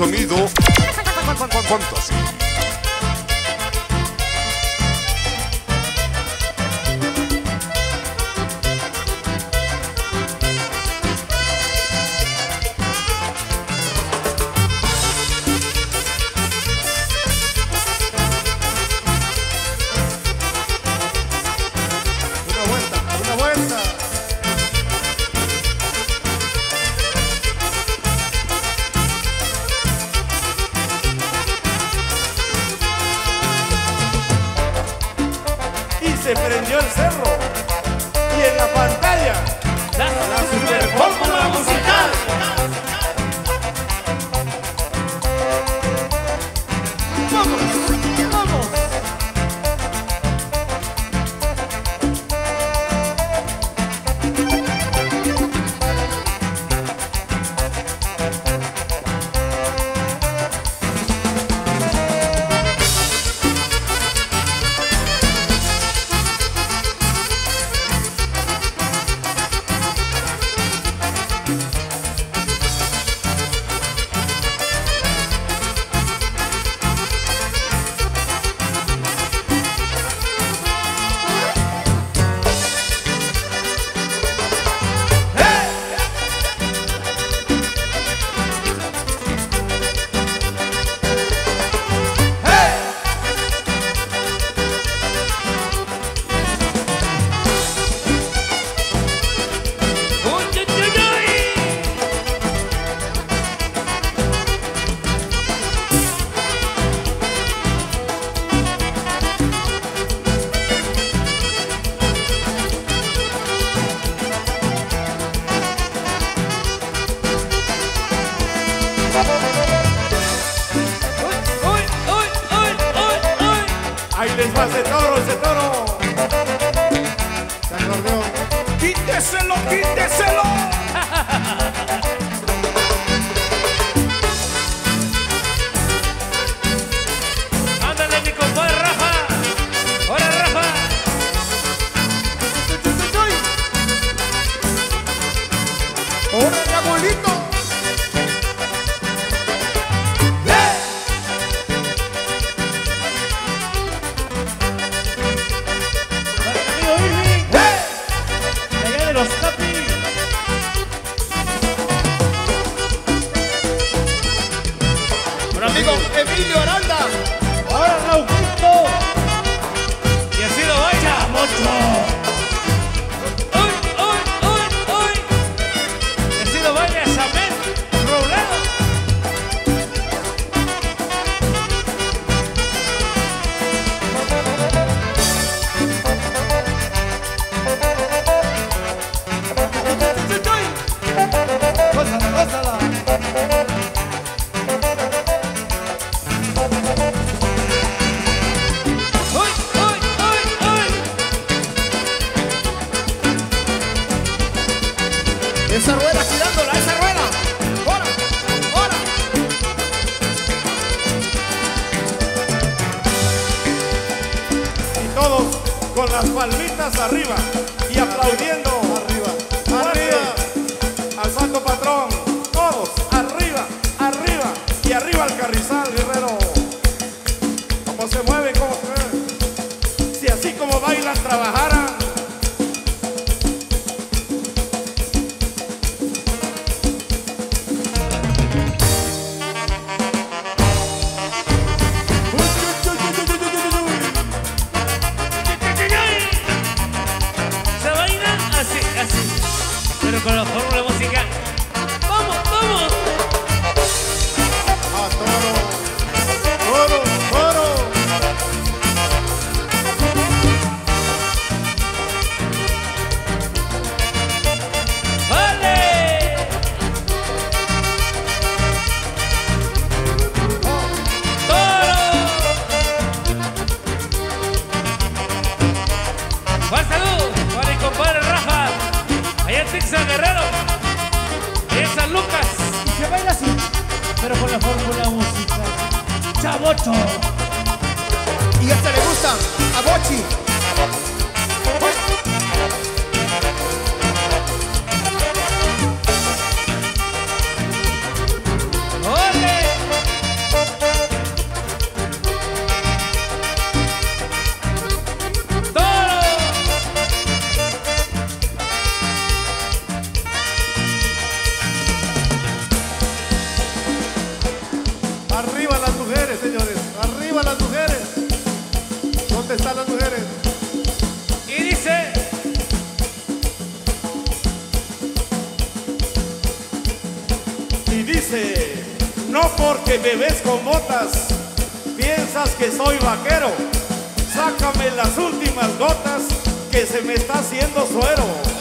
sonido. ¿Cuántos? les va ese toro, ese toro. Quíteselo, quíteselo. amigo Emilio Aranda. Ahora Augusto. Y así lo baila. mucho. todos con las palmitas arriba y aplaudiendo. Arriba, arriba, al santo patrón. Están las mujeres? Y dice... Y dice, no porque me con botas, piensas que soy vaquero. Sácame las últimas gotas que se me está haciendo suero.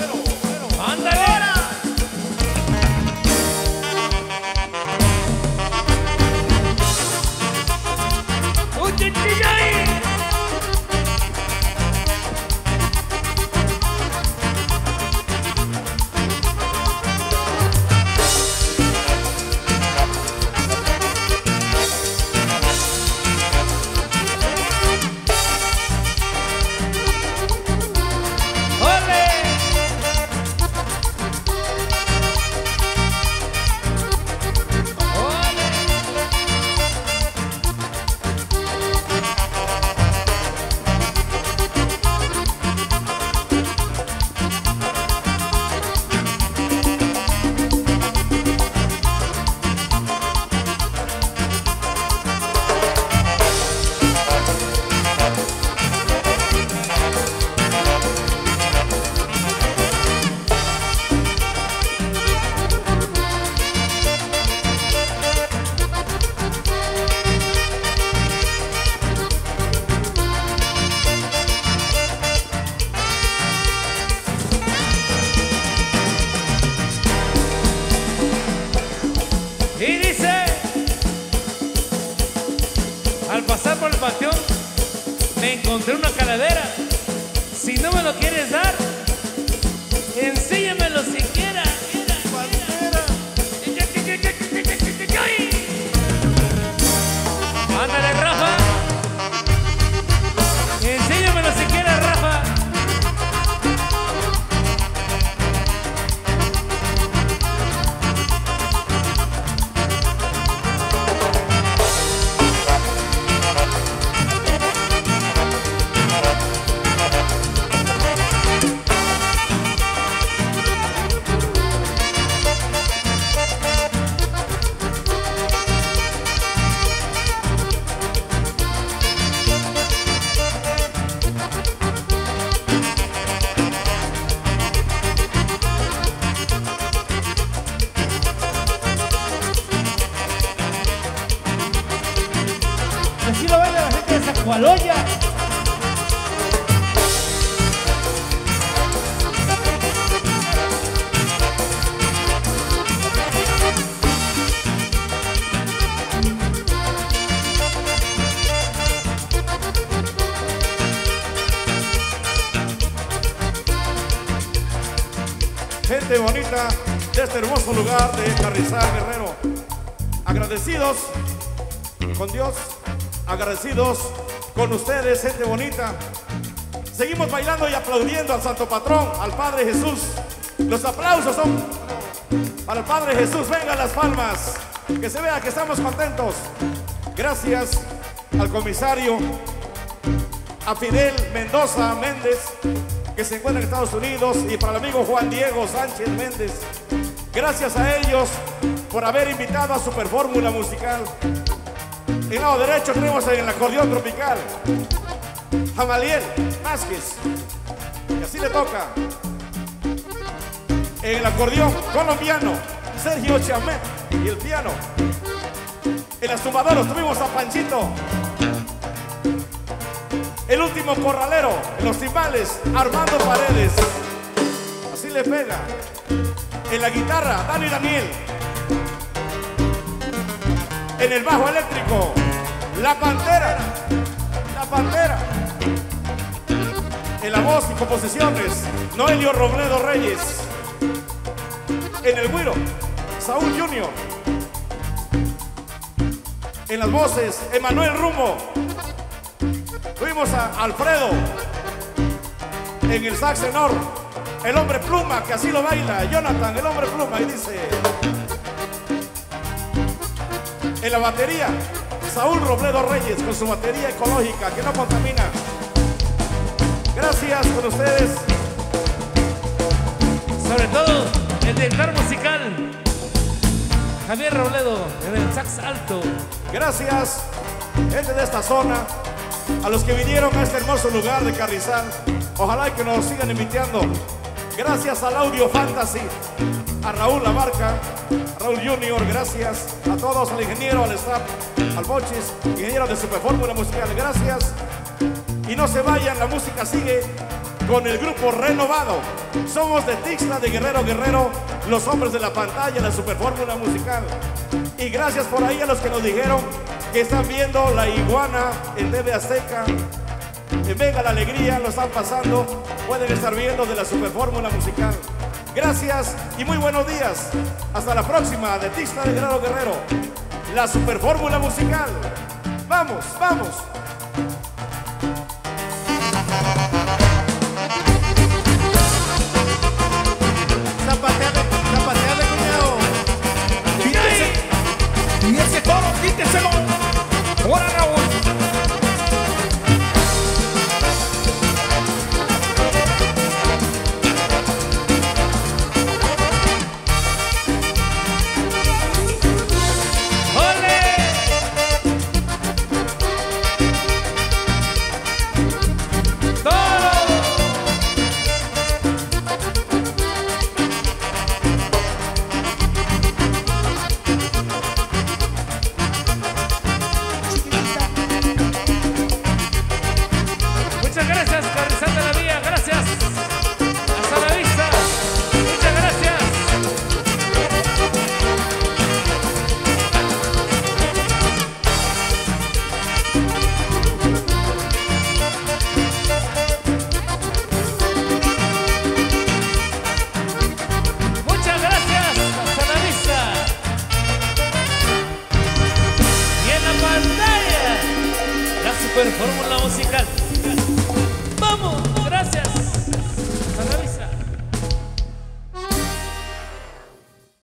Y dice, al pasar por el panteón, me encontré una calavera. Si no me lo quieres dar, Bonita de este hermoso lugar de Carrizal Guerrero. Agradecidos con Dios, agradecidos con ustedes, gente bonita. Seguimos bailando y aplaudiendo al Santo Patrón, al Padre Jesús. Los aplausos son para el Padre Jesús. Vengan las palmas, que se vea que estamos contentos. Gracias al comisario, a Fidel Mendoza Méndez, que se encuentra en Estados Unidos, y para el amigo Juan Diego Sánchez Méndez. Gracias a ellos por haber invitado a Super Fórmula Musical. En lado derecho tenemos en el acordeón tropical Jamaliel Vázquez. Y así le toca. En el acordeón colombiano Sergio Chamet y el piano. En las tumbadoras tuvimos a Panchito. El último corralero en los timbales Armando Paredes. Así le pega. En la guitarra Dani Daniel. En el bajo eléctrico, La Pantera. La Pantera. En la voz y composiciones, Noelio Robledo Reyes. En el güiro, Saúl Junior. En las voces, Emanuel Rumo. Tuvimos a Alfredo. En el sax tenor, el hombre pluma, que así lo baila. Jonathan, el hombre pluma, y dice. En la batería, Saúl Robledo Reyes con su batería ecológica que no contamina. Gracias con ustedes. Sobre todo el director musical, Javier Robledo, en el sax alto. Gracias, gente de esta zona, a los que vinieron a este hermoso lugar de Carrizal. Ojalá que nos sigan invitando. Gracias al Audio Fantasy, a Raúl Labarca, a Raúl Junior, gracias a todos, al ingeniero, al staff, al Bochis, ingeniero de Superfórmula Musical, gracias. Y no se vayan, la música sigue con el grupo renovado. Somos de Tixla, de Guerrero Guerrero, los hombres de la pantalla, la Superfórmula Musical. Y gracias por ahí a los que nos dijeron que están viendo la iguana en TV Azteca. En Venga la Alegría, lo están pasando. Pueden estar viendo de la Superfórmula Musical. Gracias y muy buenos días. Hasta la próxima de Tixla de Guerrero Guerrero. La Superfórmula Musical. Vamos, vamos.